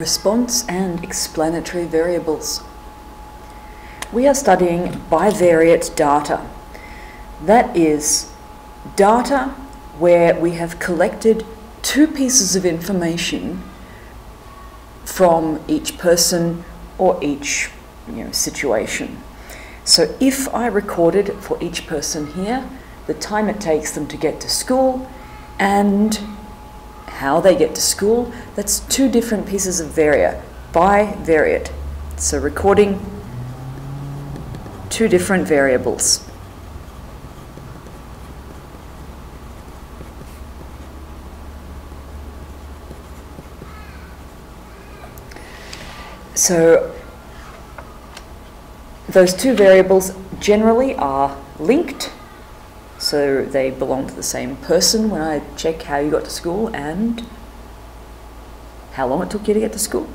Response and explanatory variables. We are studying bivariate data. That is data where we have collected two pieces of information from each person or each you know, situation. So if I recorded for each person here the time it takes them to get to school and how they get to school, that's two different pieces of varia, bivariate. So recording two different variables. So those two variables generally are linked so they belong to the same person when I check how you got to school and how long it took you to get to school.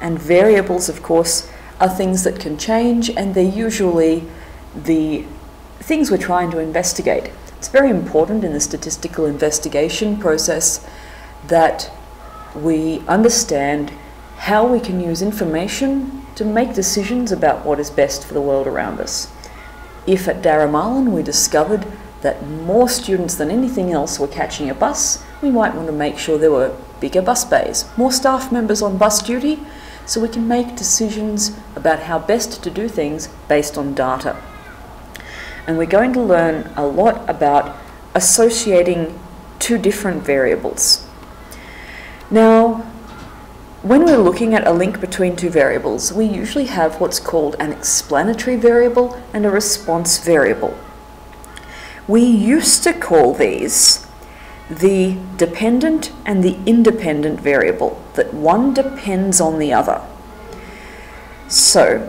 And variables, of course, are things that can change and they're usually the things we're trying to investigate. It's very important in the statistical investigation process that we understand how we can use information to make decisions about what is best for the world around us. If at Darramarlin we discovered that more students than anything else were catching a bus, we might want to make sure there were bigger bus bays, more staff members on bus duty, so we can make decisions about how best to do things based on data. And we're going to learn a lot about associating two different variables. Now, when we're looking at a link between two variables, we usually have what's called an explanatory variable and a response variable. We used to call these the dependent and the independent variable, that one depends on the other. So,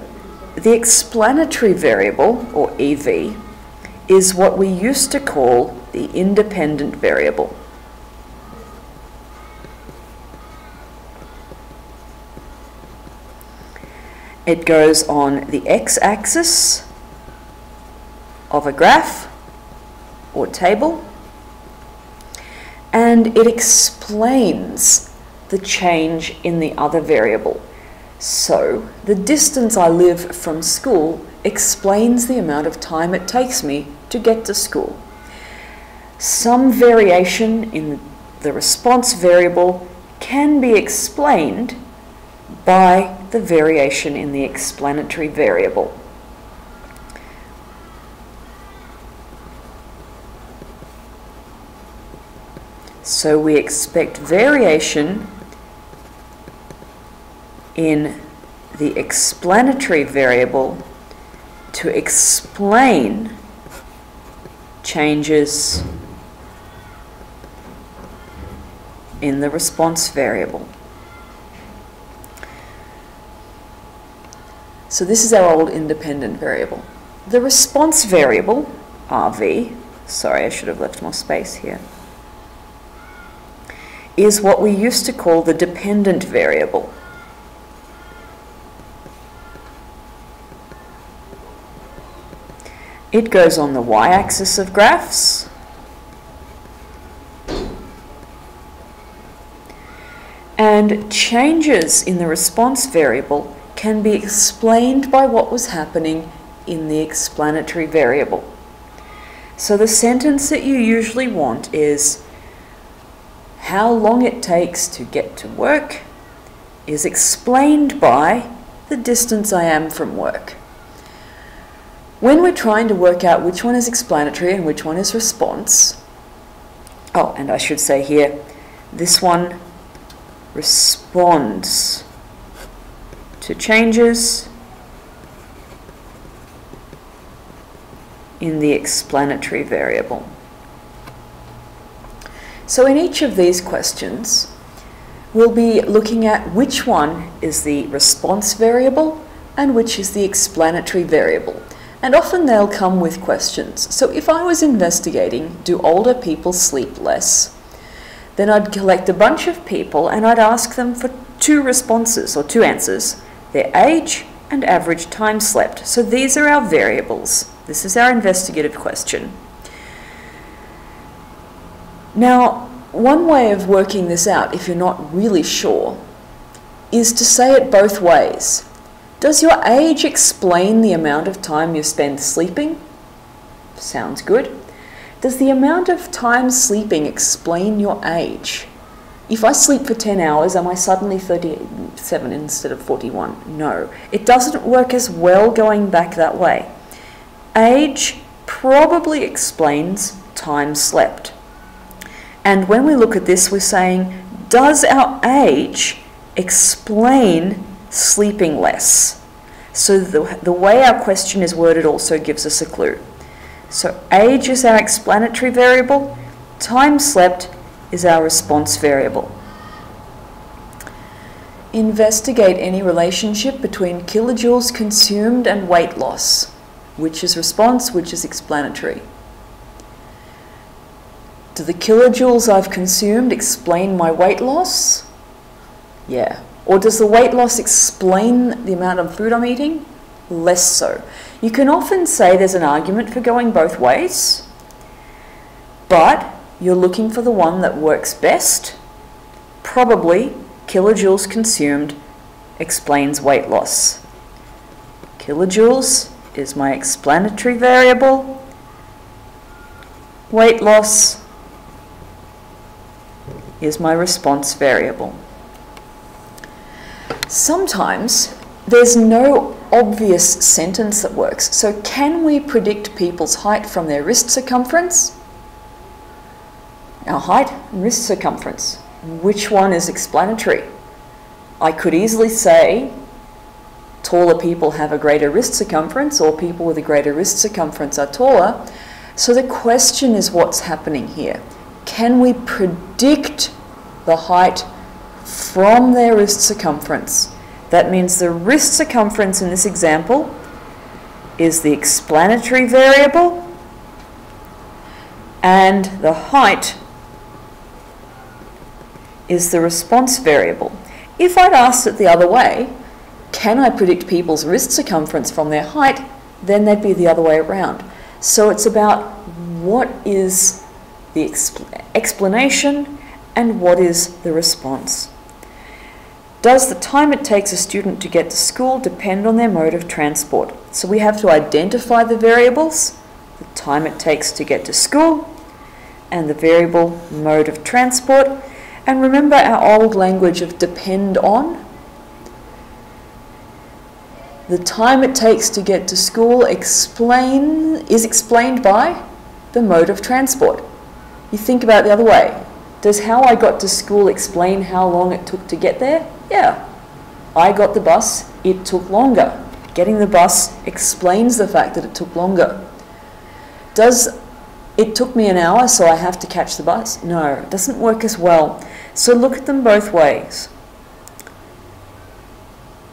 the explanatory variable, or EV, is what we used to call the independent variable. It goes on the x-axis of a graph or table and it explains the change in the other variable. So the distance I live from school explains the amount of time it takes me to get to school. Some variation in the response variable can be explained by the variation in the explanatory variable. So we expect variation in the explanatory variable to explain changes in the response variable. So this is our old independent variable. The response variable, RV, sorry I should have left more space here, is what we used to call the dependent variable. It goes on the y-axis of graphs. And changes in the response variable can be explained by what was happening in the explanatory variable. So the sentence that you usually want is how long it takes to get to work is explained by the distance I am from work. When we're trying to work out which one is explanatory and which one is response, oh, and I should say here, this one responds to changes in the explanatory variable. So in each of these questions, we'll be looking at which one is the response variable and which is the explanatory variable. And often they'll come with questions. So if I was investigating, do older people sleep less? Then I'd collect a bunch of people and I'd ask them for two responses or two answers their age, and average time slept. So these are our variables. This is our investigative question. Now, one way of working this out, if you're not really sure, is to say it both ways. Does your age explain the amount of time you spend sleeping? Sounds good. Does the amount of time sleeping explain your age? If I sleep for 10 hours, am I suddenly 37 instead of 41? No. It doesn't work as well going back that way. Age probably explains time slept. And when we look at this, we're saying, does our age explain sleeping less? So the, the way our question is worded also gives us a clue. So age is our explanatory variable, time slept is our response variable. Investigate any relationship between kilojoules consumed and weight loss. Which is response, which is explanatory. Do the kilojoules I've consumed explain my weight loss? Yeah. Or does the weight loss explain the amount of food I'm eating? Less so. You can often say there's an argument for going both ways, but you're looking for the one that works best. Probably kilojoules consumed explains weight loss. Kilojoules is my explanatory variable. Weight loss is my response variable. Sometimes there's no obvious sentence that works. So can we predict people's height from their wrist circumference? Our height and wrist circumference. Which one is explanatory? I could easily say taller people have a greater wrist circumference or people with a greater wrist circumference are taller. So the question is what's happening here? Can we predict the height from their wrist circumference? That means the wrist circumference in this example is the explanatory variable and the height is the response variable. If I'd asked it the other way, can I predict people's wrist circumference from their height, then they'd be the other way around. So it's about what is the expl explanation and what is the response. Does the time it takes a student to get to school depend on their mode of transport? So we have to identify the variables, the time it takes to get to school, and the variable mode of transport. And remember our old language of depend on? The time it takes to get to school explain, is explained by the mode of transport. You think about it the other way. Does how I got to school explain how long it took to get there? Yeah. I got the bus, it took longer. Getting the bus explains the fact that it took longer. Does it took me an hour, so I have to catch the bus? No, it doesn't work as well. So look at them both ways.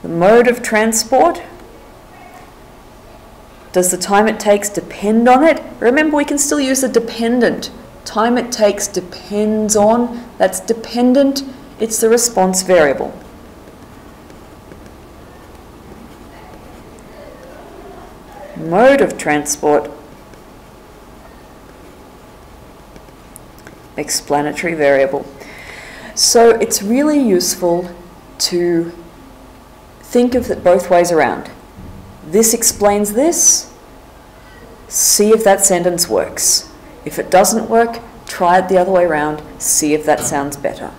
The mode of transport, does the time it takes depend on it? Remember, we can still use the dependent time it takes depends on, that's dependent, it's the response variable. Mode of transport, explanatory variable. So it's really useful to think of it both ways around. This explains this, see if that sentence works. If it doesn't work, try it the other way around, see if that sounds better.